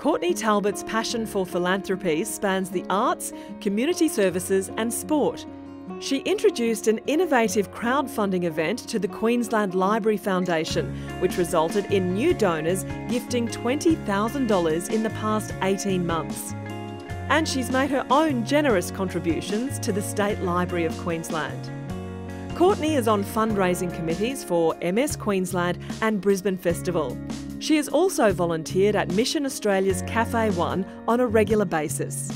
Courtney Talbot's passion for philanthropy spans the arts, community services, and sport. She introduced an innovative crowdfunding event to the Queensland Library Foundation, which resulted in new donors gifting $20,000 in the past 18 months. And she's made her own generous contributions to the State Library of Queensland. Courtney is on fundraising committees for MS Queensland and Brisbane Festival. She has also volunteered at Mission Australia's Cafe One on a regular basis.